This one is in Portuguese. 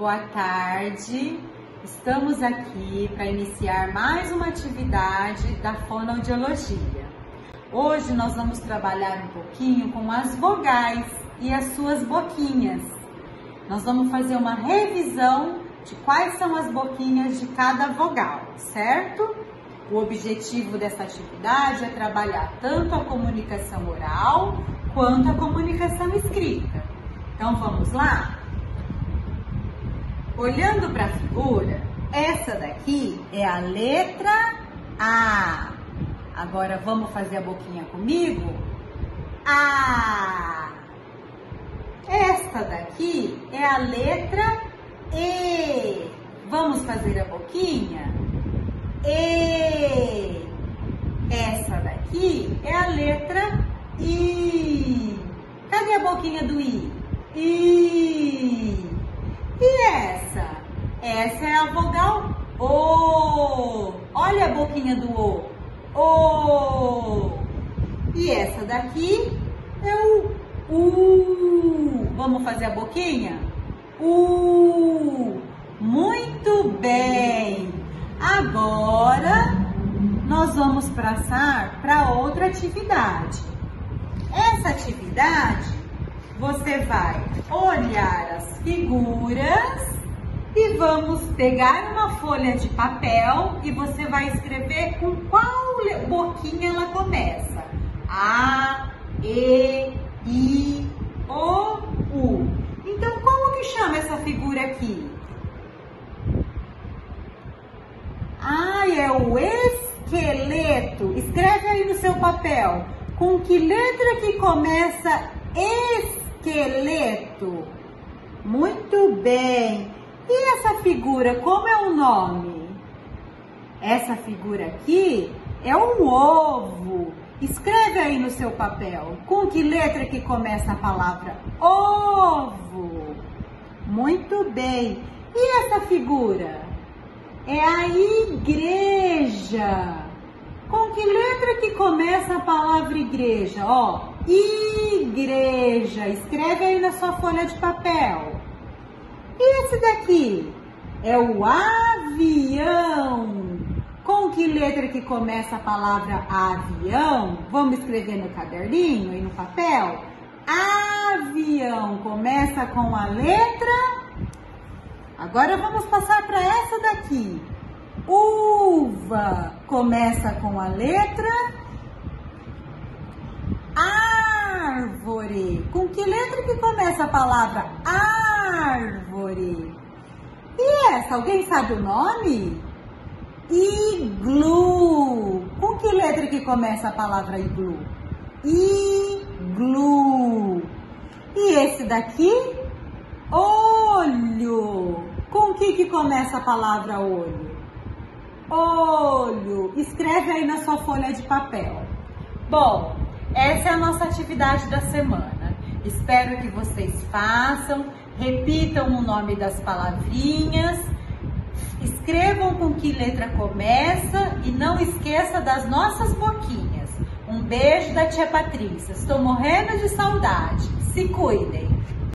boa tarde. Estamos aqui para iniciar mais uma atividade da fonoaudiologia. Hoje nós vamos trabalhar um pouquinho com as vogais e as suas boquinhas. Nós vamos fazer uma revisão de quais são as boquinhas de cada vogal, certo? O objetivo dessa atividade é trabalhar tanto a comunicação oral quanto a comunicação escrita. Então vamos lá? Olhando para a figura, essa daqui é a letra A. Agora vamos fazer a boquinha comigo? A. Esta daqui é a letra E. Vamos fazer a boquinha? E. Essa daqui é a letra I. Cadê a boquinha do I? I. E essa? Essa é a vogal O. Olha a boquinha do O. O. E essa daqui é o U. Vamos fazer a boquinha? U. Muito bem. Agora nós vamos passar para outra atividade. Essa atividade você vai olhar as figuras e vamos pegar uma folha de papel e você vai escrever com qual boquinha ela começa. A, E, I, O, U. Então, como que chama essa figura aqui? Ah, é o esqueleto. Escreve aí no seu papel. Com que letra que começa esqueleto? Muito bem. E essa figura, como é o nome? Essa figura aqui é um ovo. Escreve aí no seu papel. Com que letra que começa a palavra ovo? Muito bem. E essa figura? É a igreja. Com que letra que começa a palavra igreja? Ó, igreja. Escreve aí na sua folha de papel. E esse daqui? É o avião. Com que letra que começa a palavra avião? Vamos escrever no caderninho e no papel? Avião começa com a letra. Agora vamos passar para essa daqui. Uva começa com a letra árvore. Com que letra que começa a palavra árvore? E essa, alguém sabe o nome? Iglu. Com que letra que começa a palavra iglu? Iglu. E esse daqui? Olho. Com que que começa a palavra olho? Olho. Escreve aí na sua folha de papel. Bom, essa é a nossa atividade da semana. Espero que vocês façam, repitam o nome das palavrinhas, escrevam com que letra começa e não esqueça das nossas boquinhas. Um beijo da tia Patrícia. Estou morrendo de saudade. Se cuidem.